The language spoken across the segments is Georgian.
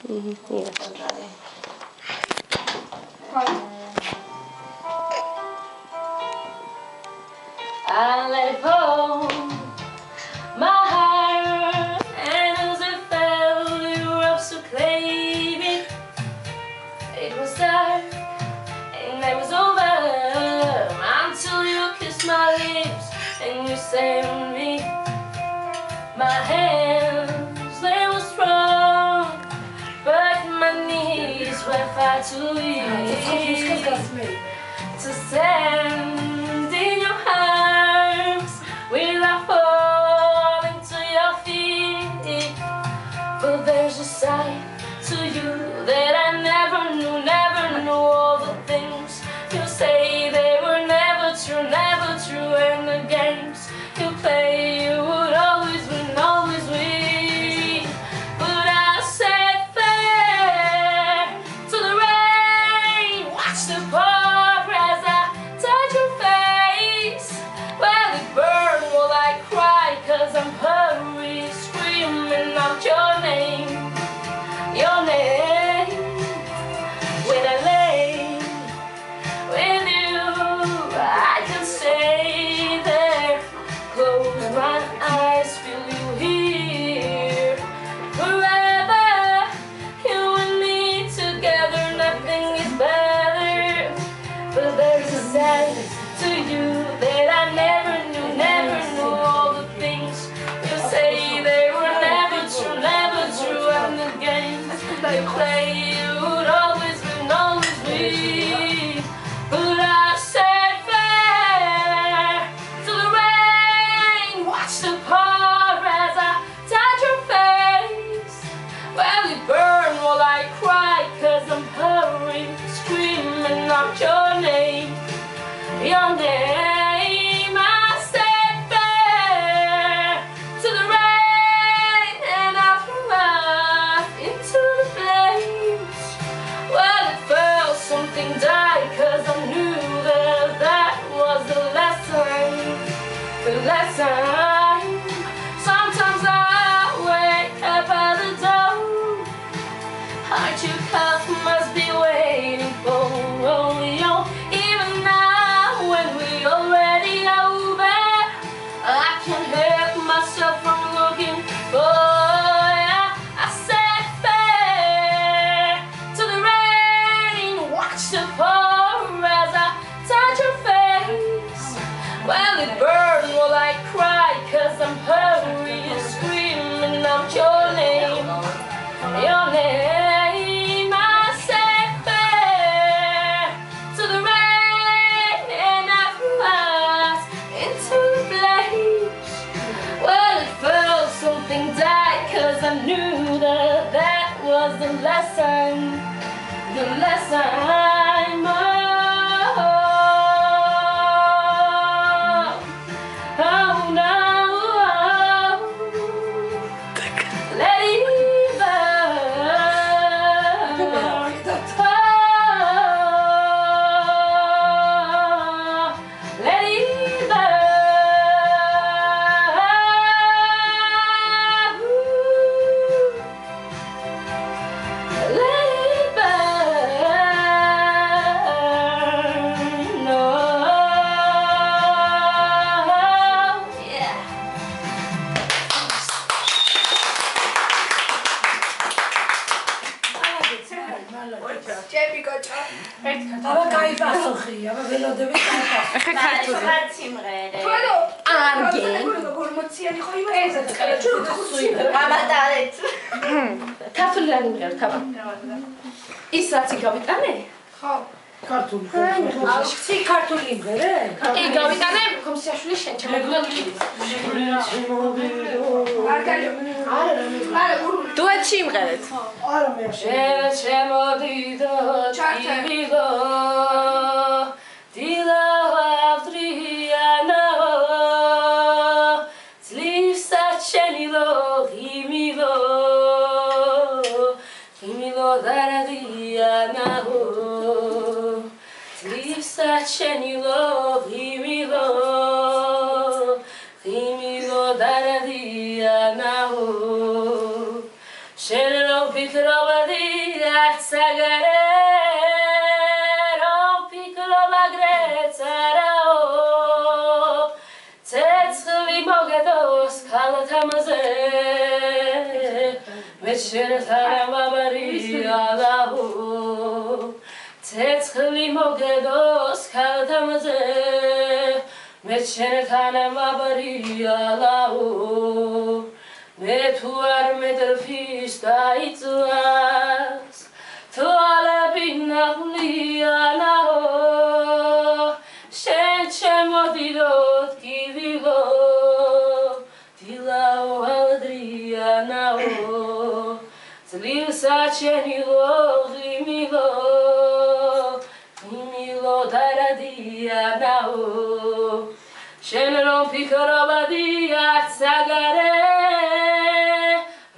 I let it fall. My heart and as it fell, you so claiming it. Was dark and it was over. Until you kissed my lips and you to me, my hands to you. To say to you that I never knew, never knew all the things you say they were never true, never true. And the games they play, you would always win, always win. But I said fair to the rain, watch the pour as I touch your face. Well, it burned while I cry, lesson. Felt died, cause I knew that that was the lesson, the lesson. Oh, ჭები კოჭო. აბა კაი პასუხი, აბა ველოდები ახლა ქართული სიმღერე. თვალო. არგე. გორმოციანი ხო იმას? ეს ეთქე ჩვენ ხუსი. გამატარეთ. ქართული რა იმღერთ აბა? ის რაც გავიტანე? ხო. ქართული ში ქართული იმღერე? კი, გავიტანე კომისიაში შენ ჩემოგული. არგალი. არა, დუეტში იმღერეთ. არა მე შე. შენ ძლივსა ჩენილო ღიმილო ღიმილო დარადიანა შენ რო ფიქრობდი საგარე რომ ფიქრობა გრეცარაო ცეცხლი მოგედოს ქალთამაზე მე შენთან მაბარიალაო ცეცხლი მოგედოს ქალთამაზე მე შენთან მაბარიალაო მე თუ არ მეტრფის დაიწვას თვალები ნაღლიანაო შენ ჩემო დიდოთ კივილო დილაო ალდრიანაო ძლივსა ჩემი ლოღი იმილო დარადიანაო შენ რომ ფიქრობადი არც აგარე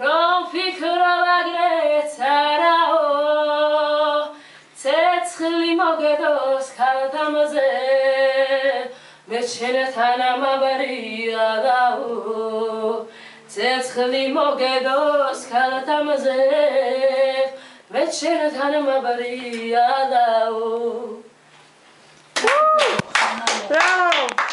რომ ფიქრობა გრეც არაო. ცეცხლი მოგედოს ქალთამაზე მე შენთან ამაბარიალაო ცეცხლი მოგედოს ქალთამაზე მე შენთან ამაბარიალაო Bravo!